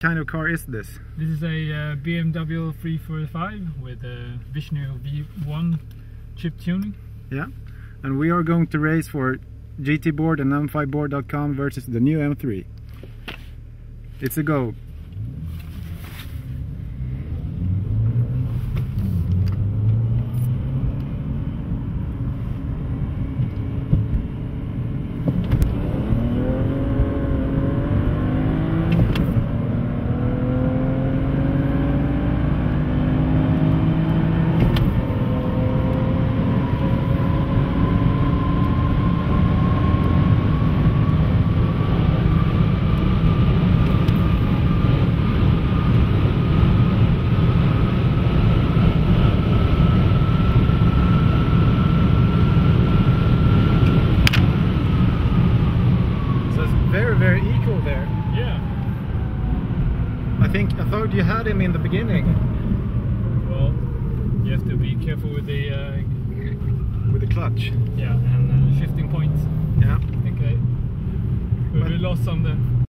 kind of car is this? This is a uh, BMW 335 with a Vishnu V1 chip tuning. Yeah. And we are going to race for GTboard and M5board.com versus the new M3. It's a go. So it's very, very equal there. Yeah. I think I thought you had him in the beginning Well, you have to be careful with the uh, with the clutch. yeah and uh, shifting points. Yeah. Okay. But we lost some then.